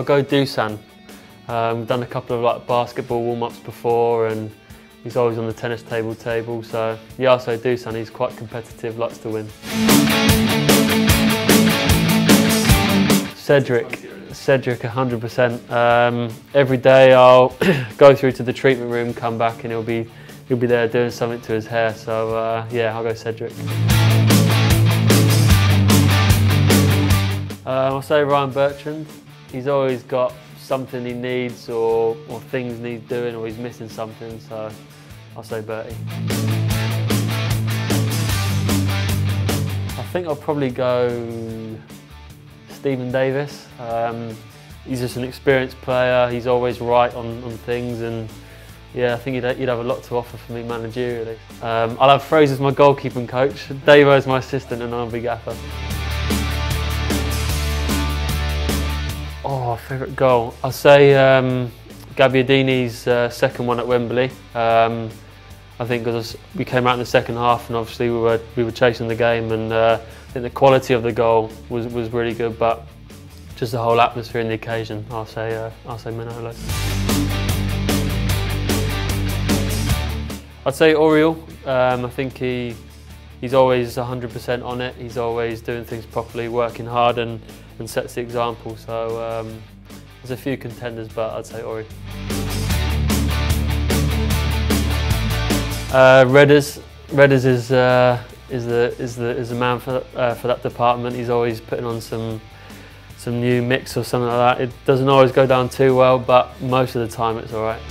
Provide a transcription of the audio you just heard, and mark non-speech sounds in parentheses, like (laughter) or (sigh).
I'll go Dusan. Um, we've done a couple of like basketball warm-ups before and he's always on the tennis table table. So yeah, say Dusan, he's quite competitive, likes to win. Cedric, Cedric 100%. Um, every day I'll (coughs) go through to the treatment room, come back and he'll be, he'll be there doing something to his hair. So uh, yeah, I'll go Cedric. Um, I'll say Ryan Bertrand. He's always got something he needs or, or things needs doing or he's missing something, so I'll say Bertie. I think I'll probably go Steven Davis. Um, he's just an experienced player, he's always right on, on things and yeah, I think he'd, he'd have a lot to offer for me managerially. Um, I'll have Fraser as my goalkeeping coach, Davo as my assistant and I'll be gaffer. Favourite goal? I'll say um, Gabbiadini's uh, second one at Wembley. Um, I think because we came out in the second half and obviously we were we were chasing the game and uh, I think the quality of the goal was was really good, but just the whole atmosphere and the occasion. I'll say uh, I'll say Manolo. I'd say Oriol. Um, I think he he's always 100% on it. He's always doing things properly, working hard and, and sets the example. So um, there's a few contenders, but I'd say Ori. Uh, Redders, Redders is uh, is the is the is the man for uh, for that department. He's always putting on some some new mix or something like that. It doesn't always go down too well, but most of the time it's all right.